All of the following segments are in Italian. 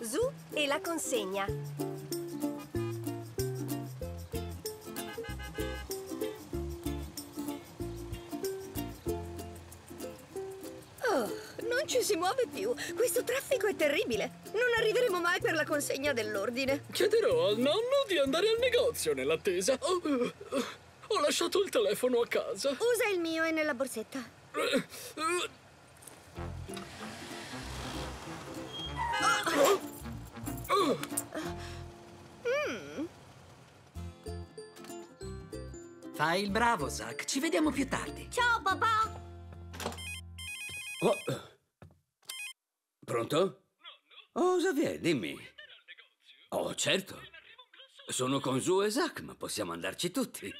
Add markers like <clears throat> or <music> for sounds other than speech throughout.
Su e la consegna. Oh, non ci si muove più. Questo traffico è terribile. Non arriveremo mai per la consegna dell'ordine. Chiederò al nonno di andare al negozio nell'attesa. Oh, oh, oh, ho lasciato il telefono a casa. Usa il mio, è nella borsetta. Eh, Fai il bravo, Zack. Ci vediamo più tardi. Ciao, papà! Oh. Pronto? Oh, Xavier, dimmi. Oh, certo. Sono con Zu e Zack, ma possiamo andarci tutti.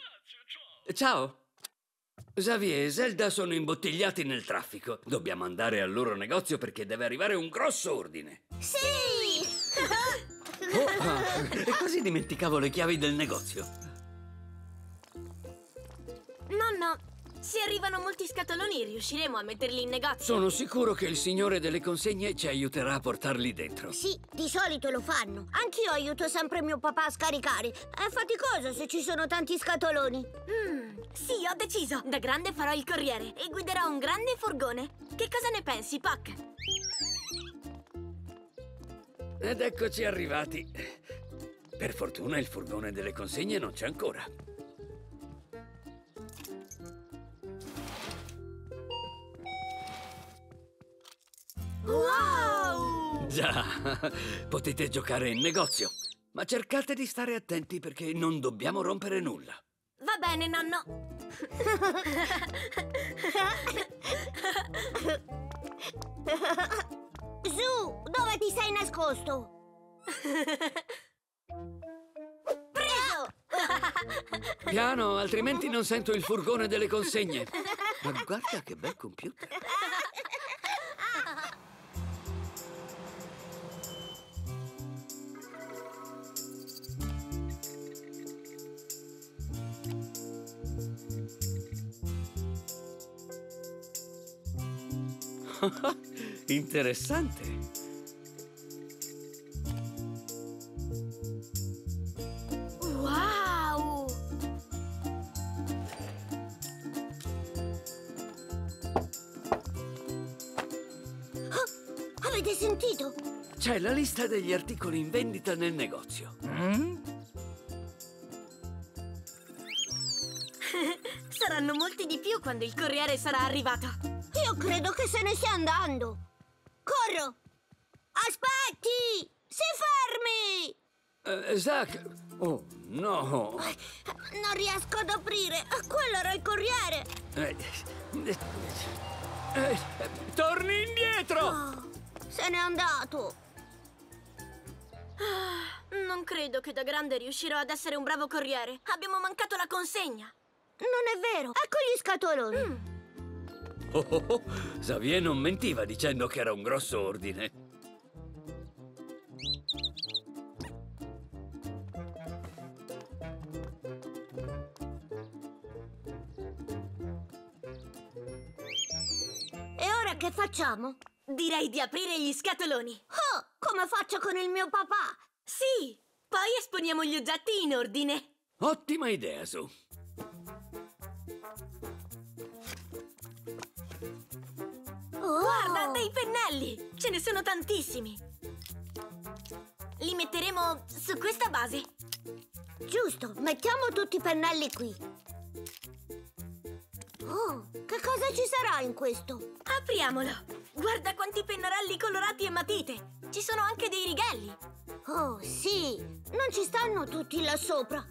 Ciao. Xavier e Zelda sono imbottigliati nel traffico. Dobbiamo andare al loro negozio perché deve arrivare un grosso ordine. Sì! Oh, ah, e quasi dimenticavo le chiavi del negozio. Nonno, se arrivano molti scatoloni riusciremo a metterli in negozio. Sono sicuro che il signore delle consegne ci aiuterà a portarli dentro. Sì, di solito lo fanno. Anch'io aiuto sempre mio papà a scaricare. È faticoso se ci sono tanti scatoloni. Mm, sì, ho deciso. Da grande farò il corriere e guiderò un grande furgone. Che cosa ne pensi, Puck? Ed eccoci arrivati. Per fortuna il furgone delle consegne non c'è ancora. Wow! Già, potete giocare in negozio. Ma cercate di stare attenti perché non dobbiamo rompere nulla. Va bene, nonno. Nascosto? <laughs> Preso! <laughs> Piano, altrimenti non sento il furgone delle consegne. Ma guarda che bel computer. <laughs> Interessante. Lista degli articoli in vendita nel negozio. <laughs> Saranno molti di più quando il corriere sarà arrivato. Io credo che se ne stia andando. Corro! Aspetti! Si fermi! Eh, Zack! Oh, no! Non riesco ad aprire. Quello era il corriere. Eh, eh, eh, torni indietro! Oh, se n'è andato. Non credo che da grande riuscirò ad essere un bravo corriere. Abbiamo mancato la consegna. Non è vero. Ecco gli scatoloni. Oh, oh, oh. Xavier non mentiva dicendo che era un grosso ordine. E ora che facciamo? Direi di aprire gli scatoloni. Oh, come faccio con il mio papà? Sì, poi esponiamo gli oggetti in ordine. Ottima idea, Su. Oh. Guarda, dei pennelli! Ce ne sono tantissimi. Li metteremo su questa base. Giusto, mettiamo tutti i pennelli qui. Oh, che cosa ci sarà in questo? Apriamolo. Guarda quanti pennarelli colorati e matite. Ci sono anche dei righelli. Oh, sì, non ci stanno tutti là sopra.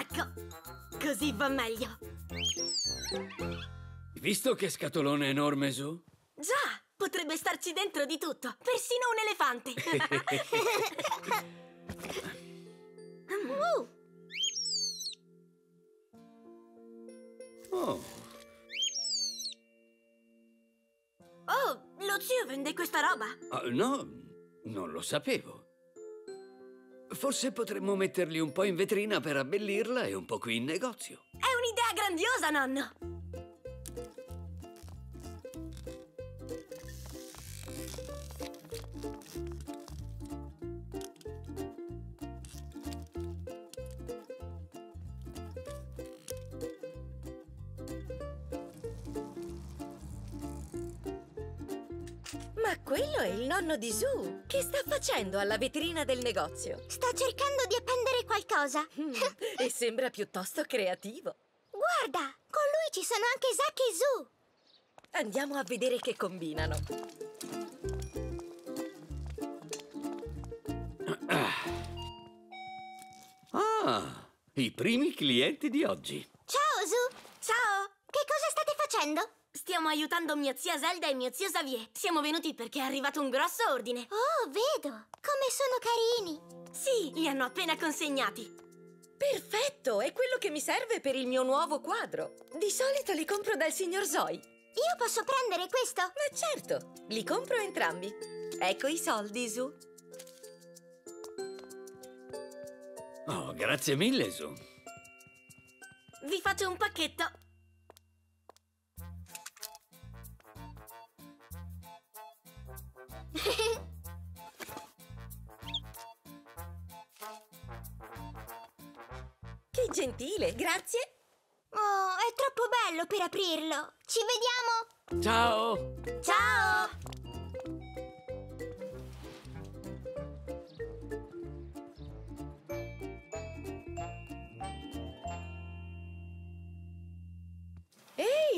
Ecco, così va meglio. Visto che scatolone enorme, Su? Già, potrebbe starci dentro di tutto, persino un elefante. <laughs> <laughs> Uh, Oh, oh, lo zio vende questa roba. ah, no, non lo sapevo. Forse potremmo metterli un po' in vetrina per abbellirla e un po' qui in negozio. È un'idea grandiosa, nonno. Quello è il nonno di Su. Che sta facendo alla vetrina del negozio? Sta cercando di appendere qualcosa. Mm, e sembra piuttosto creativo. Guarda, con lui ci sono anche Zack e Zu. Andiamo a vedere che combinano. <clears throat> Ah, i primi clienti di oggi. Ciao, Zu. Ciao! Che cosa state facendo? Stiamo aiutando mia zia Zelda e mio zio Xavier. Siamo venuti perché è arrivato un grosso ordine. Oh, vedo. Come sono carini. Sì, li hanno appena consegnati. Perfetto! È quello che mi serve per il mio nuovo quadro. Di solito li compro dal signor Zoe. Io posso prendere questo? Ma certo, li compro entrambi. Ecco i soldi, Su. Oh, grazie mille, Su. Vi faccio un pacchetto. Che gentile, grazie. Oh, è troppo bello per aprirlo. Ci vediamo. Ciao! Ciao.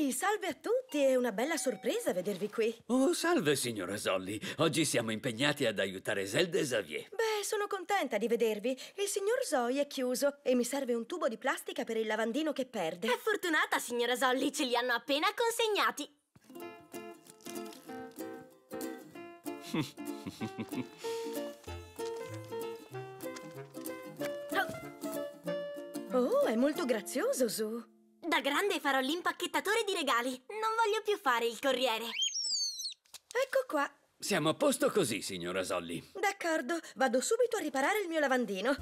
Ehi, salve a tutti, è una bella sorpresa vedervi qui. Oh, salve, signora Zolli. Oggi siamo impegnati ad aiutare Zelda e Xavier. Beh, sono contenta di vedervi. Il signor Zoe è chiuso e mi serve un tubo di plastica per il lavandino che perde. È fortunata, signora Zolli, ce li hanno appena consegnati. <laughs> Oh, è molto grazioso, Su. Da grande farò l'impacchettatore di regali. Non voglio più fare il corriere. Ecco qua. Siamo a posto così, signora Zolli. D'accordo, vado subito a riparare il mio lavandino.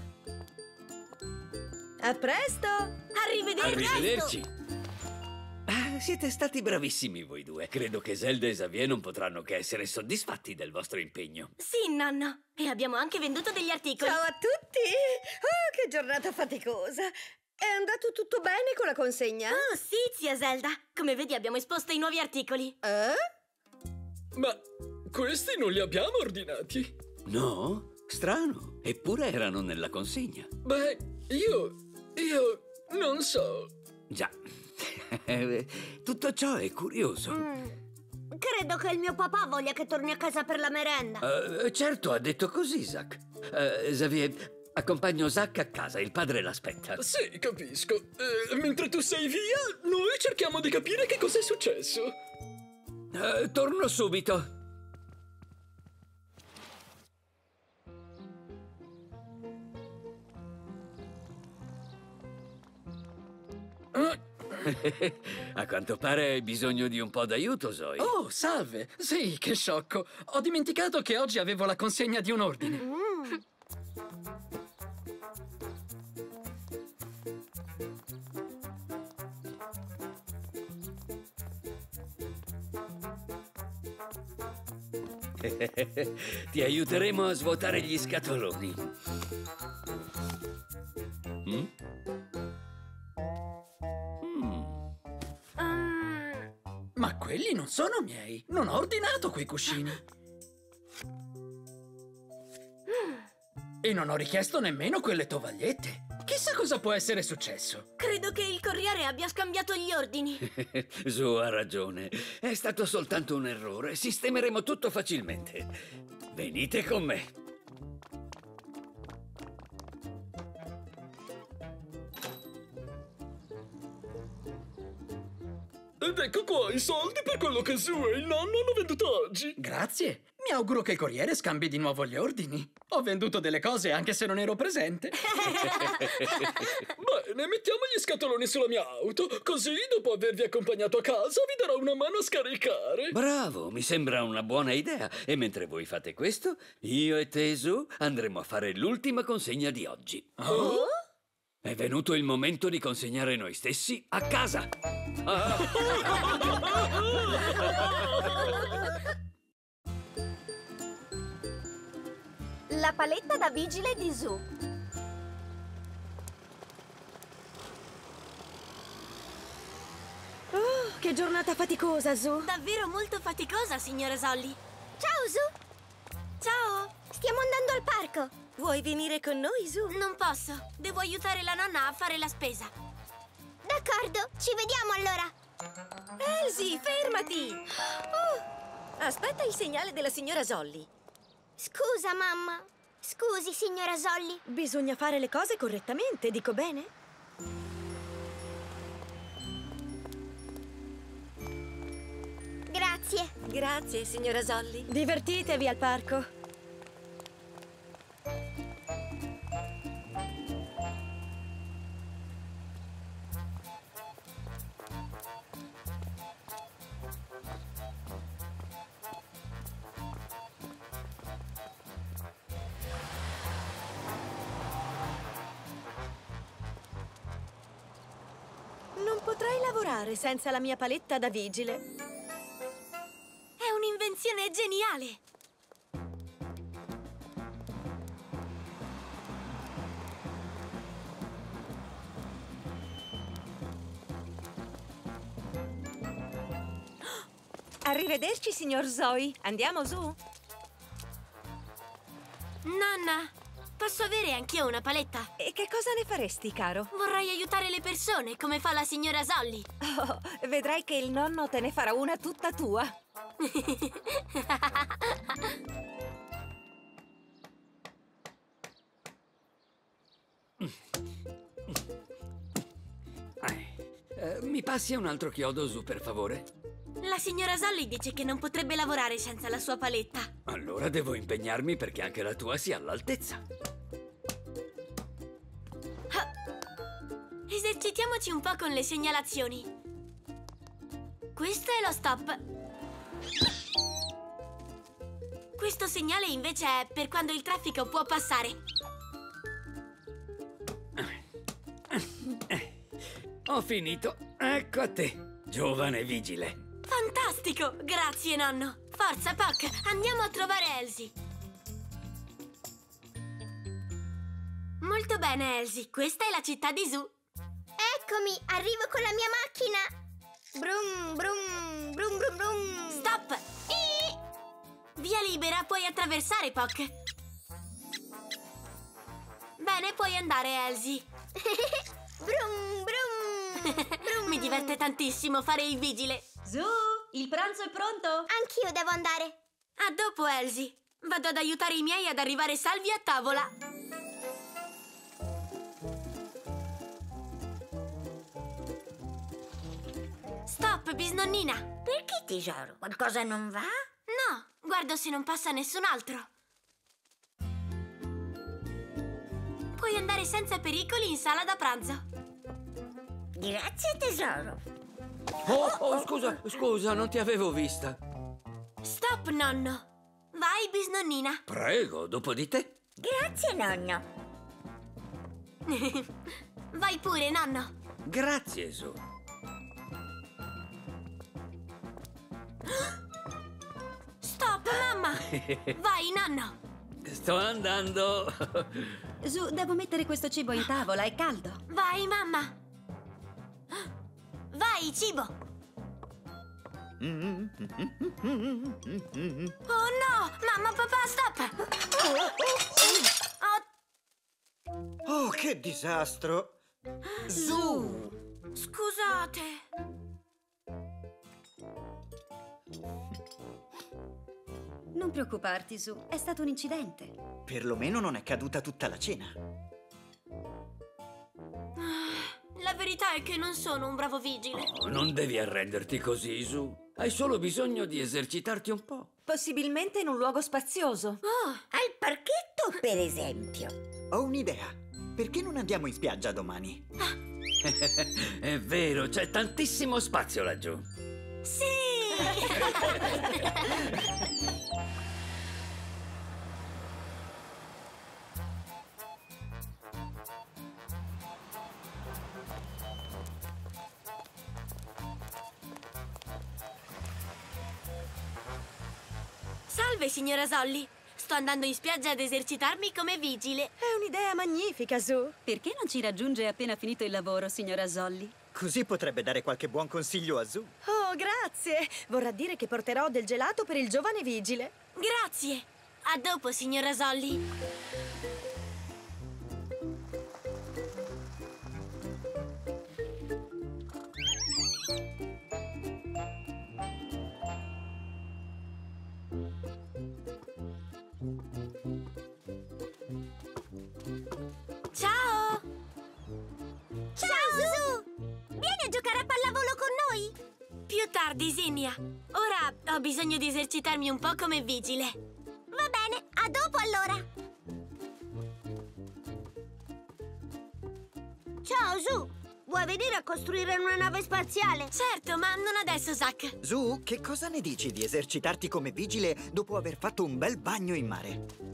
A presto! Arrivederci. Arrivederci. Ah, siete stati bravissimi voi due. Credo che Zelda e Xavier non potranno che essere soddisfatti del vostro impegno. Sì, nonno. E abbiamo anche venduto degli articoli. Ciao a tutti! Oh, che giornata faticosa! È andato tutto bene con la consegna? Oh, sì, zia Zelda. Come vedi abbiamo esposto i nuovi articoli. Eh? Ma questi non li abbiamo ordinati. No? Strano. Eppure erano nella consegna. Beh, io... io... non so. Già. <laughs> Tutto ciò è curioso. Mm. Credo che il mio papà voglia che torni a casa per la merenda. Eh, certo, ha detto così, Zack. Eh, Xavier, accompagno Zack a casa, il padre l'aspetta. Sì, capisco. Eh, mentre tu sei via, noi cerchiamo di capire che cos'è successo. Eh, torno subito. <laughs> A quanto pare hai bisogno di un po' d'aiuto, Zoe. Oh, salve! Sì, che sciocco! Ho dimenticato che oggi avevo la consegna di un ordine. Ti aiuteremo a svuotare gli scatoloni. Mm? Mm. Ma quelli non sono miei. Non ho ordinato quei cuscini. E non ho richiesto nemmeno quelle tovagliette. Chissà cosa può essere successo. Credo che il corriere abbia scambiato gli ordini. <laughs> Su ha ragione. È stato soltanto un errore. Sistemeremo tutto facilmente. Venite con me. Ed ecco qua i soldi per quello che su e il nonno hanno venduto oggi. Grazie. Mi auguro che il corriere scambi di nuovo gli ordini. Ho venduto delle cose anche se non ero presente. <laughs> Bene, mettiamo gli scatoloni sulla mia auto, così dopo avervi accompagnato a casa vi darò una mano a scaricare. Bravo, mi sembra una buona idea. E mentre voi fate questo, io e Tesu andremo a fare l'ultima consegna di oggi. Oh? È venuto il momento di consegnare noi stessi a casa. <laughs> La paletta da vigile di Zoo. Oh, che giornata faticosa, Zu. Davvero molto faticosa, signora Solly. Ciao, Zoo! Ciao! Stiamo andando al parco. Vuoi venire con noi, Zu? Non posso. Devo aiutare la nonna a fare la spesa. D'accordo, ci vediamo allora. Elsie, fermati! Oh, aspetta il segnale della signora Zolli. Scusa, mamma. Scusi, signora Zolli. Bisogna fare le cose correttamente, dico bene? Grazie. Grazie, signora Zolli. Divertitevi al parco. Senza la mia paletta da vigile. È un'invenzione geniale! <gasps> Arrivederci, signor Zoe. Andiamo su? Nonna, posso avere anch'io una paletta? E che cosa ne faresti, caro? Vorrei aiutare le persone, come fa la signora Solly. Oh, vedrai che il nonno te ne farà una tutta tua. Eh, mi passi un altro chiodo su, per favore? La signora Solly dice che non potrebbe lavorare senza la sua paletta. Allora devo impegnarmi perché anche la tua sia all'altezza. Esercitiamoci un po' con le segnalazioni. Questo è lo stop. Questo segnale invece è per quando il traffico può passare. Ho finito. Ecco a te, giovane vigile. Fantastico! Grazie, nonno. Forza, Puck, andiamo a trovare Elsie. Molto bene, Elsie. Questa è la città di Zoo. Eccomi, arrivo con la mia macchina. Brum, brum, brum, brum, brum. Stop! Via libera, puoi attraversare, Puck. Bene, puoi andare, Elsie. <laughs> brum, brum. <laughs> Mi diverte tantissimo fare il vigile. Su, il pranzo è pronto? Anch'io devo andare. A dopo, Elsie. Vado ad aiutare i miei ad arrivare salvi a tavola. Stop, bisnonnina. Perché, tesoro? Qualcosa non va? No, guardo se non passa nessun altro. Puoi andare senza pericoli in sala da pranzo. Grazie, tesoro. Oh, oh, scusa, scusa, non ti avevo vista. Stop, nonno. Vai, bisnonnina. Prego, dopo di te. Grazie, nonno. <laughs> Vai pure, nonno. Grazie, Su. Stop, mamma. <laughs> Vai, nonno. Sto andando. Su, devo mettere questo cibo in tavola, è caldo. Vai, mamma. Vai, cibo. Oh no! Mamma, papà, stop! Oh, Oh, che disastro! Su! Scusate. Non preoccuparti, Su, è stato un incidente. Perlomeno non è caduta tutta la cena. La verità è che non sono un bravo vigile. Oh, non devi arrenderti così, Su. Hai solo bisogno di esercitarti un po'. Possibilmente in un luogo spazioso. Oh, Al parchetto, per esempio. Ho un'idea. Perché non andiamo in spiaggia domani? <laughs> È vero, c'è tantissimo spazio laggiù. sì! Salve, signora Solly. Sto andando in spiaggia ad esercitarmi come vigile. È un'idea magnifica, Zu. Perché non ci raggiunge appena finito il lavoro, signora Zolli? Così potrebbe dare qualche buon consiglio a Zu. Oh, grazie. Vorrà dire che porterò del gelato per il giovane vigile. Grazie. A dopo, signora Zolli. Zinnia. Ora ho bisogno di esercitarmi un po' come vigile. Va bene, a dopo allora. Ciao, Zu! Vuoi venire a costruire una nave spaziale? Certo, ma non adesso, Zack. Zu, che cosa ne dici di esercitarti come vigile dopo aver fatto un bel bagno in mare?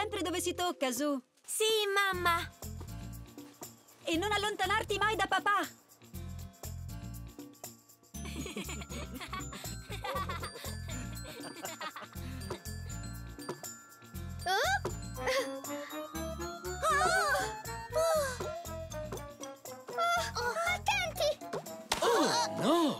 Sempre dove si tocca, Zu. Sì, mamma. E non allontanarti mai da papà. Oh, attenti! No!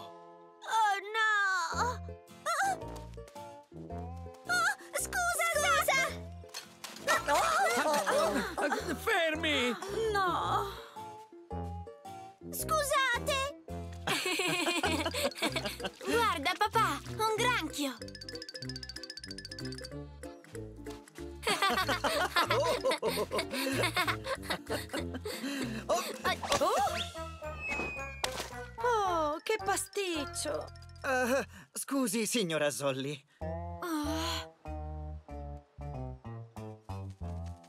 Un granchio. <laughs> Oh, che pasticcio. Eh, scusi, signora Zolli.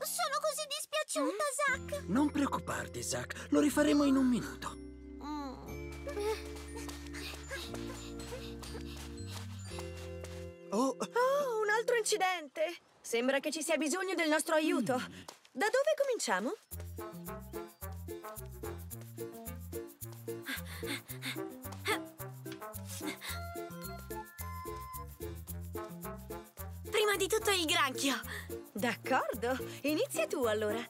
Sono così dispiaciuta, Zack! Non preoccuparti, Zack. Lo rifaremo in un minuto. Oh, Oh, un altro incidente. Sembra che ci sia bisogno del nostro aiuto. Da dove cominciamo? Prima di tutto il granchio. D'accordo. Inizia tu allora.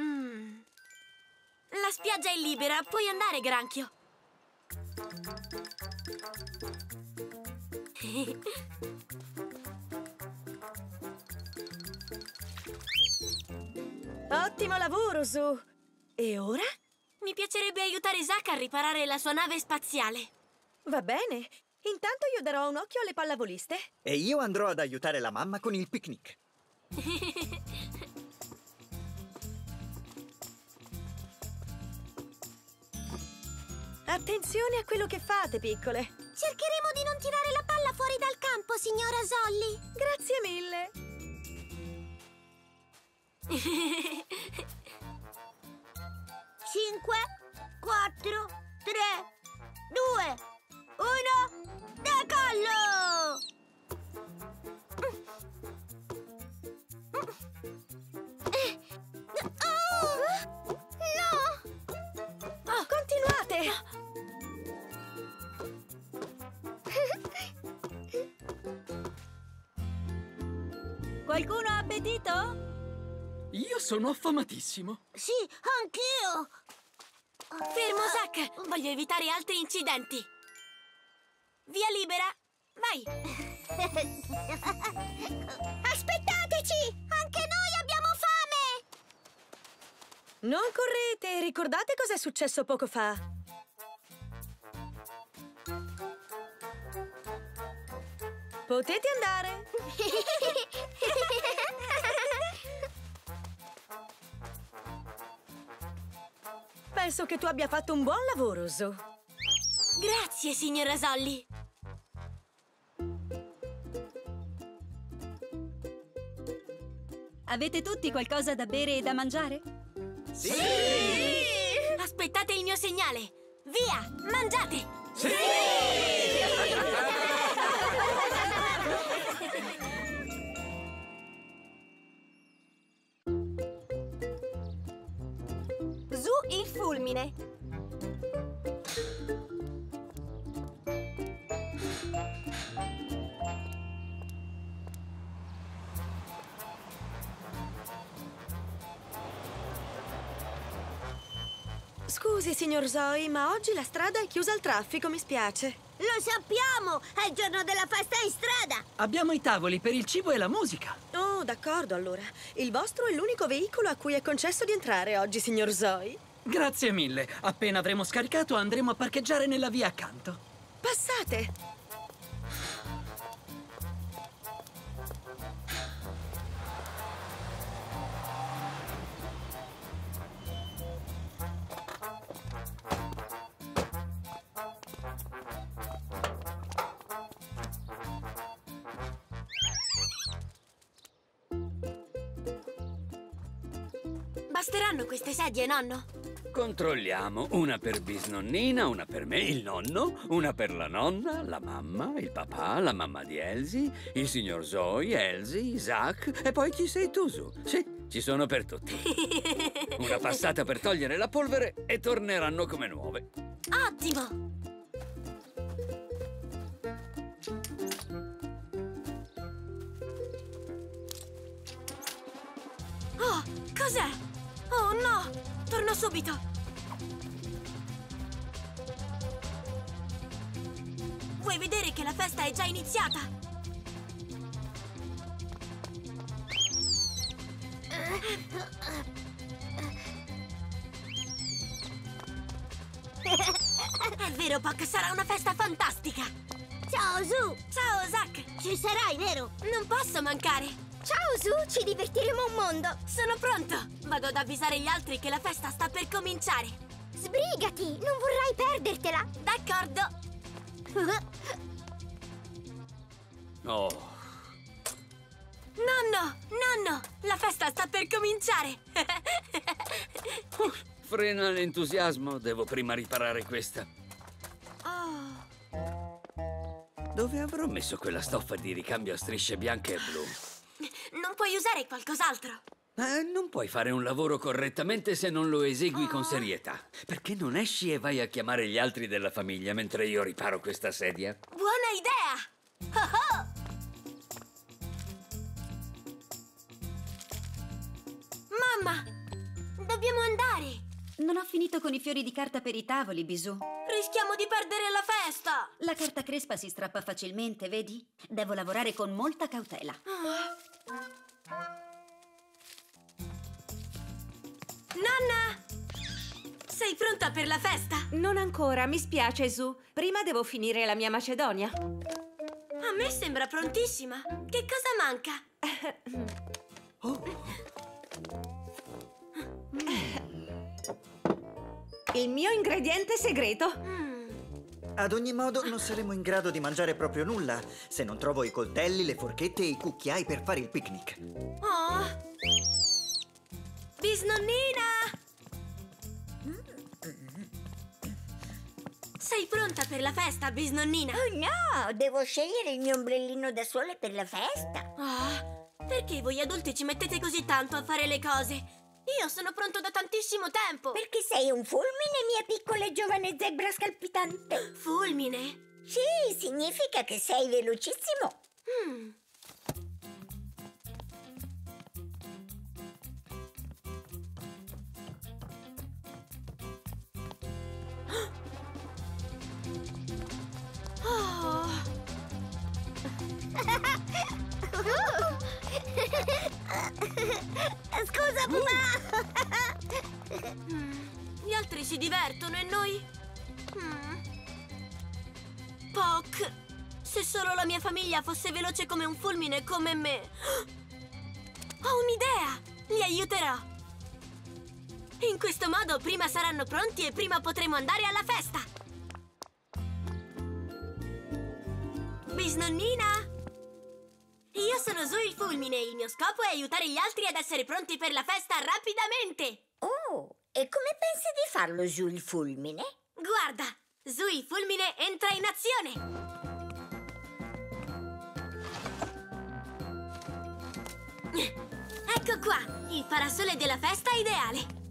Mm. La spiaggia è libera, puoi andare, granchio. <laughs> Ottimo lavoro, Su. E ora? Mi piacerebbe aiutare Zack a riparare la sua nave spaziale. Va bene. Intanto io darò un occhio alle pallavoliste. e io andrò ad aiutare la mamma con il picnic. <laughs> Attenzione a quello che fate, piccole. Cercheremo di non tirare la palla fuori dal campo, signora Zolli. Grazie mille. <laughs> Cinque, quattro, tre, due, uno, decollo! Oh, no! Oh, continuate! Qualcuno ha appetito? Io sono affamatissimo. Sì, anch'io! Fermo, Zack! Voglio evitare altri incidenti. Via libera! Vai! <laughs> Aspettateci! Anche noi abbiamo fame! Non correte, ricordate cosa è successo poco fa? Potete andare. Penso che tu abbia fatto un buon lavoro, Zo. Grazie, signora Zolli. Avete tutti qualcosa da bere e da mangiare? Aspettate il mio segnale. Via! Mangiate! Su il fulmine! Scusi, signor Zoe, ma oggi la strada è chiusa al traffico, mi spiace. Sappiamo! È il giorno della festa in strada! Abbiamo i tavoli per il cibo e la musica. Oh, d'accordo allora. Il vostro è l'unico veicolo a cui è concesso di entrare oggi, signor Zoe. Grazie mille. Appena avremo scaricato andremo a parcheggiare nella via accanto. Passate! Basteranno queste sedie, nonno? Controlliamo. Una per bisnonnina, una per me, il nonno, una per la nonna, la mamma, il papà, la mamma di Elsie, il signor Zoe, Elsie, Isaac e poi ci sei tu, Su. Sì, ci sono per tutti. <laughs> Una passata per togliere la polvere e torneranno come nuove. Ottimo! Torno subito! Vuoi vedere che la festa è già iniziata? È vero, Puck, sarà una festa fantastica! Ciao, Su! Ciao, Zack! Ci sarai, vero? Non posso mancare! Ciao, Su! Ci divertiremo un mondo! Sono pronto! Vado ad avvisare gli altri che la festa sta per cominciare! Sbrigati! Non vorrai perdertela! D'accordo! Oh, Nonno! Nonno! La festa sta per cominciare! <laughs> frena l'entusiasmo. Devo prima riparare questa. oh, Dove avrò messo quella stoffa di ricambio a strisce bianche e blu? Non puoi usare qualcos'altro? Eh, non puoi fare un lavoro correttamente se non lo esegui con serietà. Perché non esci e vai a chiamare gli altri della famiglia mentre io riparo questa sedia? Buona idea! Oh oh! Mamma! Dobbiamo andare! Non ho finito con i fiori di carta per i tavoli, Bisù. Rischiamo di perdere la festa! La carta crespa si strappa facilmente, vedi? Devo lavorare con molta cautela. Nonna! Sei pronta per la festa? Non ancora, mi spiace, Su. Prima devo finire la mia macedonia. A me sembra prontissima. Che cosa manca? <laughs> Il mio ingrediente segreto. Ad ogni modo, non saremo in grado di mangiare proprio nulla se non trovo i coltelli, le forchette e i cucchiai per fare il picnic. Oh! Bisnonnina! Sei pronta per la festa, bisnonnina? Oh no! Devo scegliere il mio ombrellino da sole per la festa! Ah, perché voi adulti ci mettete così tanto a fare le cose? Io sono pronto da tantissimo tempo! Perché sei un fulmine, mia piccola e giovane zebra scalpitante! Fulmine? Sì, significa che sei velocissimo! Mm. Oh, <gasps> <gasps> <laughs> <laughs> <laughs> Scusa, papà! gli altri si divertono e noi? Mm. Poc! Se solo la mia famiglia fosse veloce come un fulmine come me! Ho un'idea! Li aiuterò! In questo modo prima saranno pronti e prima potremo andare alla festa! Bisnonnina! Io sono Zoe il fulmine e il mio scopo è aiutare gli altri ad essere pronti per la festa rapidamente! Oh, e come pensi di farlo giù il fulmine? Guarda! Zoe il fulmine entra in azione! Ecco qua, il parasole della festa ideale.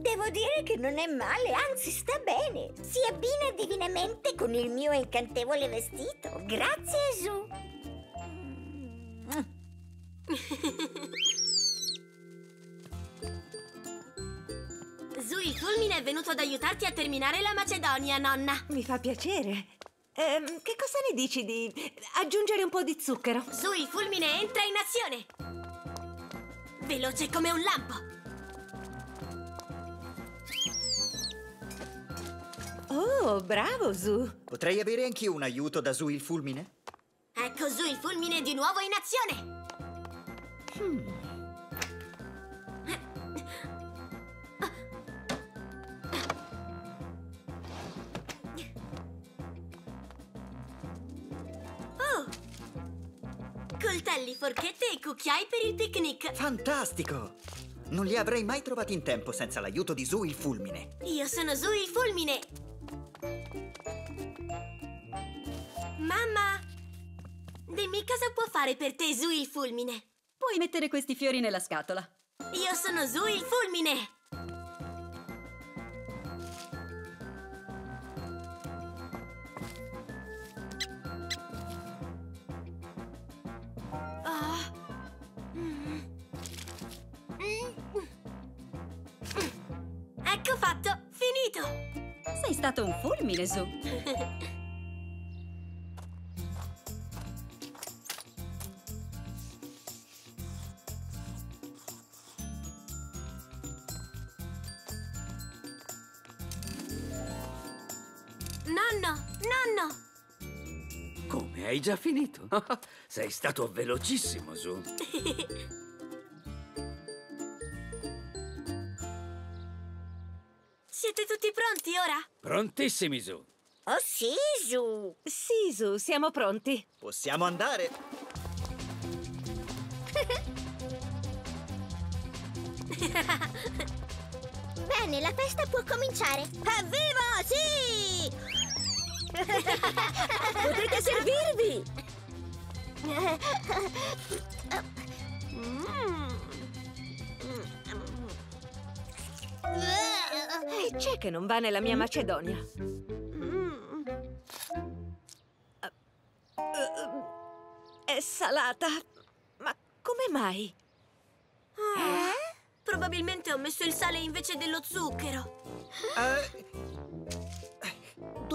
Devo dire che non è male, anzi sta bene. Si abbina divinamente con il mio incantevole vestito. Grazie, Zu. Zu <laughs> il fulmine è venuto ad aiutarti a terminare la Macedonia, nonna. Mi fa piacere. Ehm, che cosa ne dici di aggiungere un po' di zucchero? Zu il fulmine entra in azione. Veloce come un lampo. Oh, bravo, Zu. Potrei avere anch'io un aiuto da Zu il fulmine? Ecco Zu il fulmine di nuovo in azione. Oh! Coltelli, forchette e cucchiai per il picnic. Fantastico! Non li avrei mai trovati in tempo senza l'aiuto di Zu il fulmine. Io sono Zu il fulmine. Cosa può fare per te Zu il fulmine. Puoi mettere questi fiori nella scatola. Io sono Zu il fulmine. Ah. Mm. Mm. Ecco fatto, finito. Sei stato un fulmine, Zu. Nonno, nonno. Come, hai già finito? <laughs> Sei stato velocissimo, Zu. <laughs> Siete tutti pronti ora? Prontissimi, Zu. Oh sì, Zu, siamo pronti. Possiamo andare? <laughs> Bene, la festa può cominciare. Evviva, sì! Potete servirvi! C'è che non va nella mia Macedonia? È salata. Ma come mai? Probabilmente ho messo il sale invece dello zucchero. Eh,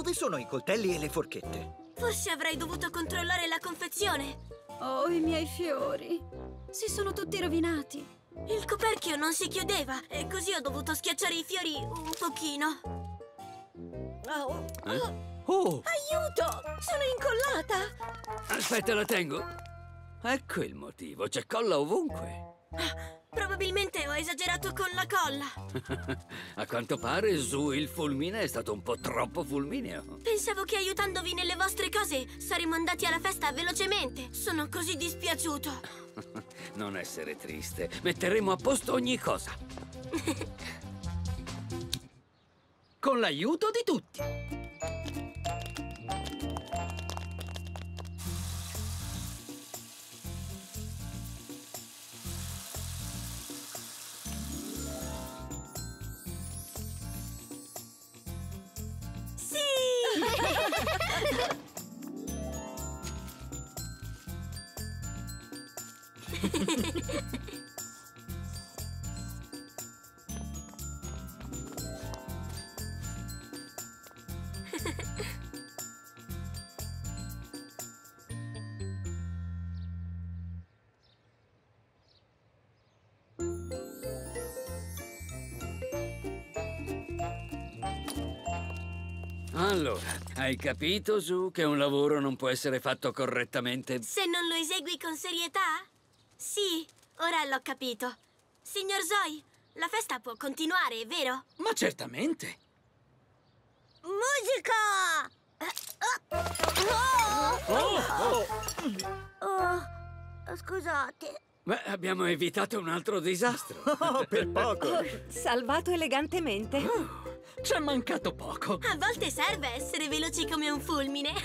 dove sono i coltelli e le forchette? Forse avrei dovuto controllare la confezione. Oh, i miei fiori. Si sono tutti rovinati. Il coperchio non si chiudeva e così ho dovuto schiacciare i fiori un pochino. Oh, Oh, aiuto! Sono incollata! aspetta, la tengo. Ecco il motivo, c'è colla ovunque. Probabilmente ho esagerato con la colla. <laughs> A quanto pare, Zu il fulmine è stato un po' troppo fulmineo. Pensavo che aiutandovi nelle vostre cose saremmo andati alla festa velocemente. Sono così dispiaciuto. <laughs> Non essere triste, metteremo a posto ogni cosa. <laughs> Con l'aiuto di tutti. Hai capito, Zu, che un lavoro non può essere fatto correttamente? Se non lo esegui con serietà? Sì, ora l'ho capito. Signor Zoe, la festa può continuare, vero? Ma certamente. Musica! Oh, scusate. Beh, abbiamo evitato un altro disastro. <laughs> Oh, per poco! <laughs> Salvato elegantemente. Ci è mancato poco. A volte serve essere veloci come un fulmine. <laughs>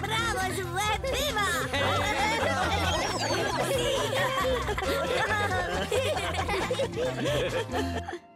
Bravo, Zu, evviva! Ciao!